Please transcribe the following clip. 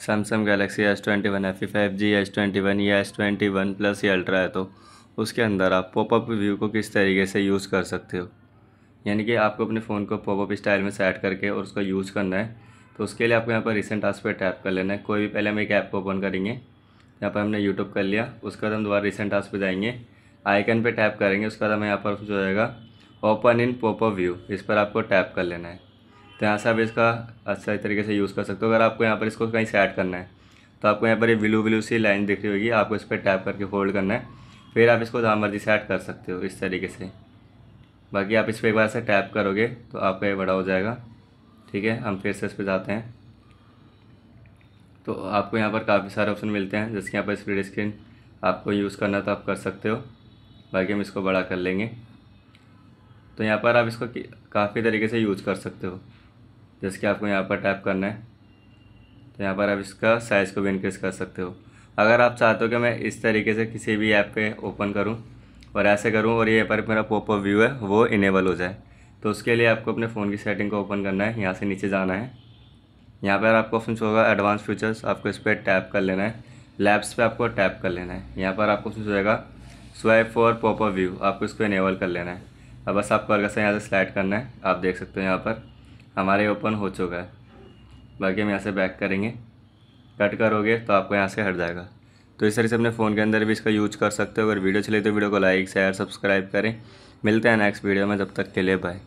Samsung Galaxy S twenty one F five G S twenty one या S twenty one plus या ultra है तो उसके अंदर आप पॉपअप व्यू को किस तरीके से यूज़ कर सकते हो? यानी कि आपको अपने फ़ोन को पॉपअप स्टाइल में सेट करके और उसका यूज़ करना है तो उसके लिए आपको यहाँ पर रिसेंट टास्क पर टैप कर लेना है। कोई भी पहले हम एक ऐप को ओपन करेंगे, यहाँ पर हमने यूट्यूब कर लिया, उसके बाद हम दोबारा रिसेंट टास्क पर जाएँगे आइकन पे टैप करेंगे, उसके बाद हमें यहाँ पर जो जाएगा ओपन इन पॉपअप व्यू इस पर आपको टैप कर लेना है। तो यहाँ से आप इसका अच्छा तरीके से यूज़ कर सकते हो। अगर आपको यहाँ पर इसको कहीं सेट करना है तो आपको यहाँ पर ये ब्लू ब्लू सी लाइन दिख रही होगी। आपको इस पर टैप करके होल्ड करना है। फिर आप इसको जहाँ मर्ज़ी सेट कर सकते हो इस तरीके से। बाकी आप इस पर एक बार से टैप करोगे तो आपका ये बड़ा हो जाएगा। ठीक है, हम फिर से इस पर जाते हैं। तो आपको यहाँ पर काफ़ी सारे ऑप्शन मिलते हैं। जैसे यहाँ पर स्प्लिट स्क्रीन आपको यूज़ करना तो आप कर सकते हो। बाकी हम इसको बड़ा कर लेंगे। तो यहाँ पर आप इसको काफ़ी तरीके से यूज़ कर सकते हो। जैसे कि आपको यहाँ पर टैप करना है तो यहाँ पर आप इसका साइज़ को भी इंक्रीज़ कर सकते हो। अगर आप चाहते हो कि मैं इस तरीके से किसी भी ऐप पे ओपन करूँ और ऐसे करूँ और ये पर मेरा पॉपअप व्यू है, वो इनेबल हो जाए तो उसके लिए आपको अपने फ़ोन की सेटिंग को ओपन करना है, यहाँ से नीचे जाना है। यहाँ पर आपको ऑप्शन होगा एडवांस फीचर्स आपको इस पर टैप कर लेना है लैब्स पे आपको टैप कर लेना है। यहाँ पर आपको ऑप्शन होगा स्वाइप फॉर पॉपअप व्यू आपको इसको इनेबल कर लेना है। अब बस आपको अलग से यहाँ से स्लाइड करना है, आप देख सकते हो यहाँ पर। हमारे ओपन हो चुका है। बाकी हम यहाँ से बैक करेंगे। कट करोगे तो आपको यहाँ से हट जाएगा। तो इस तरह से अपने फ़ोन के अंदर भी इसका यूज़ कर सकते हो। अगर वीडियो चले तो वीडियो को लाइक शेयर सब्सक्राइब करें। मिलते हैं नेक्स्ट वीडियो में, जब तक के लिए बाय